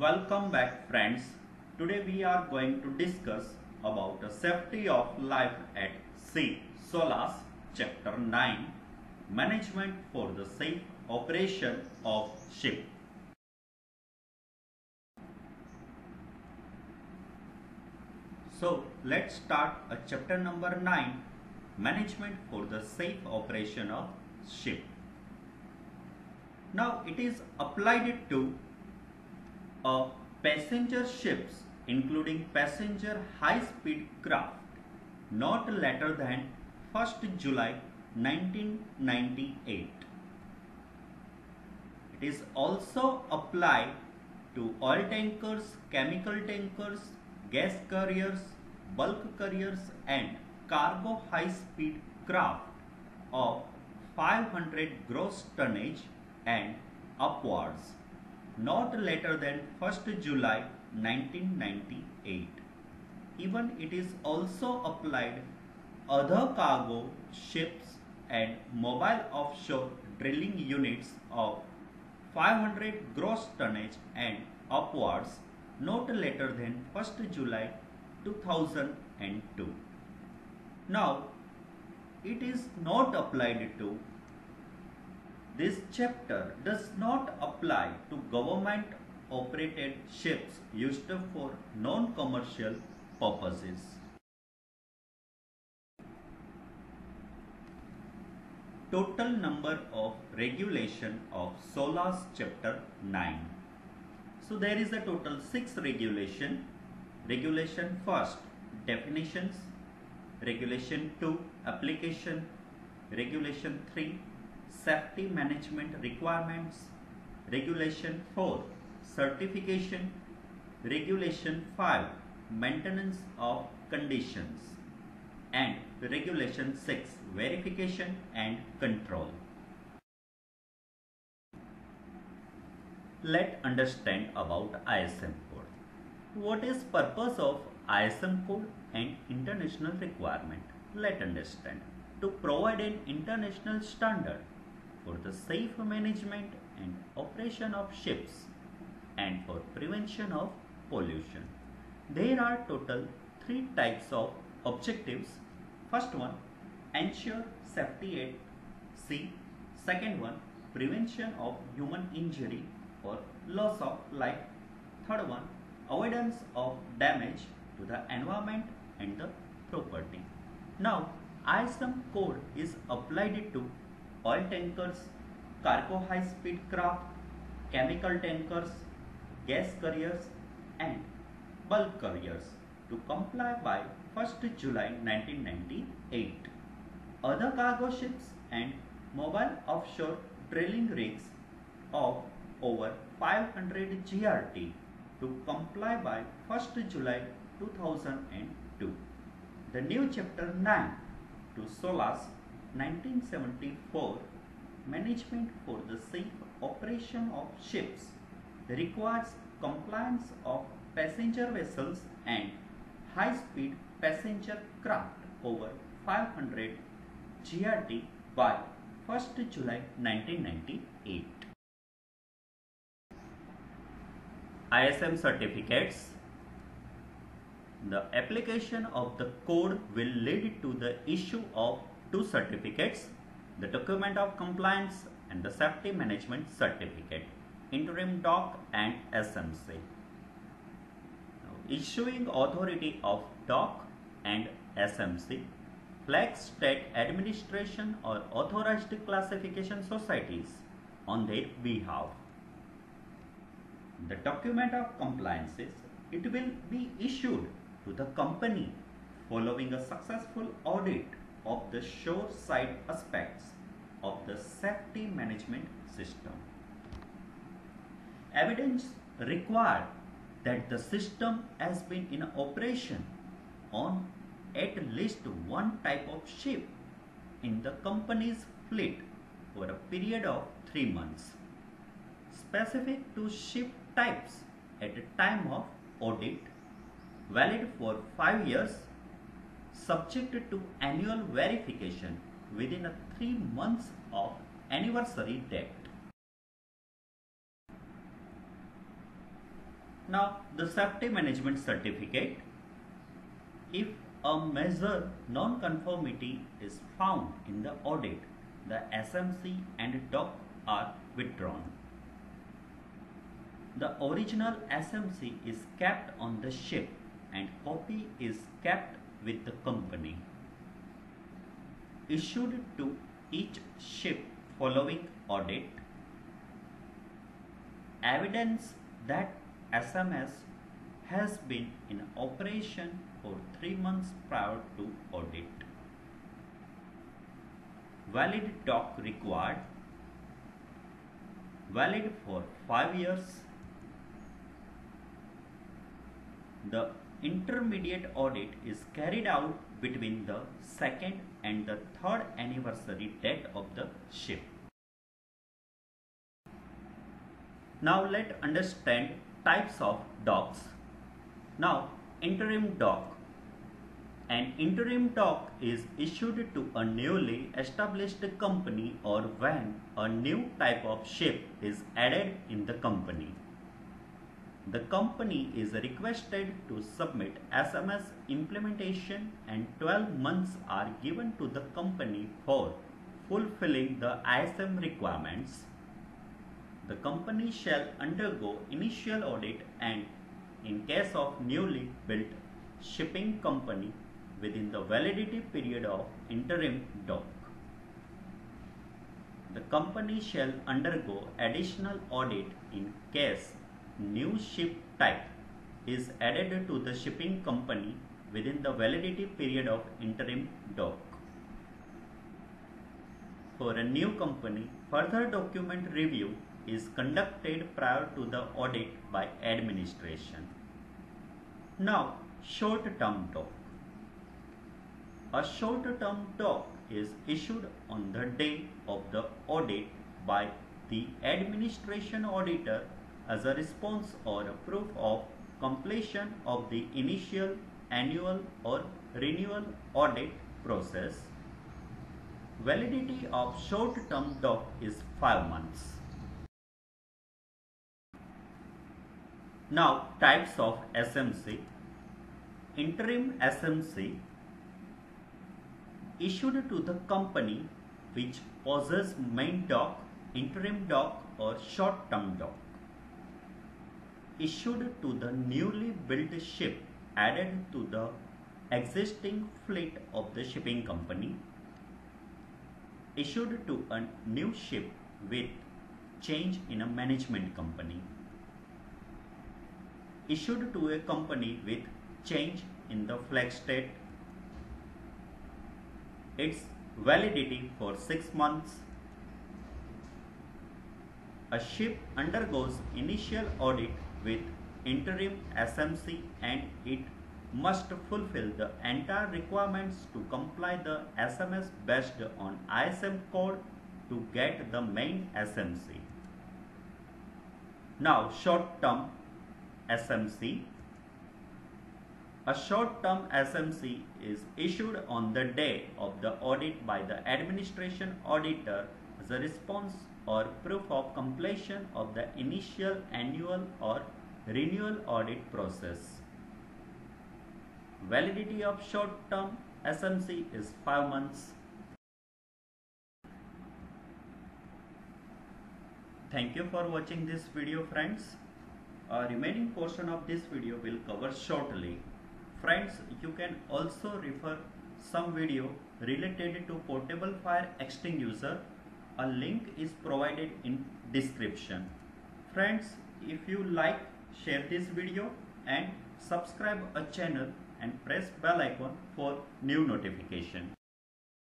Welcome back friends. Today we are going to discuss about the safety of life at sea. SOLAS chapter 9 Management for the safe operation of ship. So let's start a chapter number 9 Management for the safe operation of ship. Now it is applied to a passenger ships including passenger high speed craft not later than 1st July 1998. It is also applied to oil tankers, chemical tankers, gas carriers, bulk carriers and cargo high speed craft of 500 gross tonnage and upwards not later than 1st July 1998. Even it is also applied other cargo ships and mobile offshore drilling units of 500 gross tonnage and upwards not later than 1st July 2002. Now, it is not applied to this chapter does not apply to government operated ships used for non-commercial purposes. Total number of regulation of SOLAS chapter 9. So there is a total 6 regulation. Regulation first definitions, regulation 2 application, regulation 3 safety management requirements, regulation 4 certification, regulation 5 maintenance of conditions and regulation 6 verification and control. Let understand about ISM code. What is purpose of ISM code and international requirement? Let understand. To provide an international standard for the safe management and operation of ships and for prevention of pollution. There are total three types of objectives. First one, ensure safety at sea. Second one, prevention of human injury or loss of life. Third one, avoidance of damage to the environment and the property. Now, ISM code is applied to oil tankers, cargo high speed craft, chemical tankers, gas carriers and bulk carriers to comply by 1st July 1998. Other cargo ships and mobile offshore drilling rigs of over 500 GRT to comply by 1st July 2002. The new chapter 9 to SOLAS 1974 Management for the Safe Operation of Ships requires compliance of passenger vessels and high-speed passenger craft over 500 GRT by 1st July 1998. ISM certificates the application of the code will lead to the issue of two certificates, the document of compliance and the safety management certificate, interim doc and SMC. Now, issuing authority of doc and SMC, flag state administration or authorized classification societies on their behalf. The document of compliances, it will be issued to the company following a successful audit of the shore side aspects of the safety management system. Evidence required that the system has been in operation on at least one type of ship in the company's fleet for a period of three months. Specific to ship types at the time of audit valid for 5 years subject to annual verification within a 3 months of anniversary date. Now the safety management certificate. If a major non-conformity is found in the audit, the SMC and doc are withdrawn. The original SMC is kept on the ship and copy is kept with the company. Issued to each ship following audit. Evidence that SMS has been in operation for three months prior to audit. Valid doc required. Valid for 5 years. The intermediate audit is carried out between the second and the third anniversary date of the ship. Now let understand types of docs. Now interim doc. An interim doc is issued to a newly established company or when a new type of ship is added in the company the company is requested to submit SMS implementation and 12 months are given to the company for fulfilling the ISM requirements. The company shall undergo initial audit and in case of newly built shipping company within the validity period of interim doc. The company shall undergo additional audit in case new ship type is added to the shipping company within the validity period of interim doc. For a new company, further document review is conducted prior to the audit by administration. Now, short-term doc. A short-term doc is issued on the day of the audit by the administration auditor as a response or a proof of completion of the initial annual or renewal audit process. Validity of short-term doc is 5 months. Now types of SMC. Interim SMC issued to the company which possesses main doc, interim doc or short-term doc issued to the newly built ship added to the existing fleet of the shipping company, issued to a new ship with change in a management company, issued to a company with change in the flag state, its validity for 6 months, a ship undergoes initial audit with interim SMC and it must fulfill the entire requirements to comply the SMS based on ISM code to get the main SMC. Now short term SMC. A short term SMC is issued on the day of the audit by the administration auditor as a response or proof of completion of the initial annual or renewal audit process. Validity of short-term SMC is 5 months. Thank you for watching this video friends. A remaining portion of this video will cover shortly. Friends, you can also refer some video related to portable fire extinguisher a link is provided in description. Friends if you like share this video and subscribe a channel and press bell icon for new notification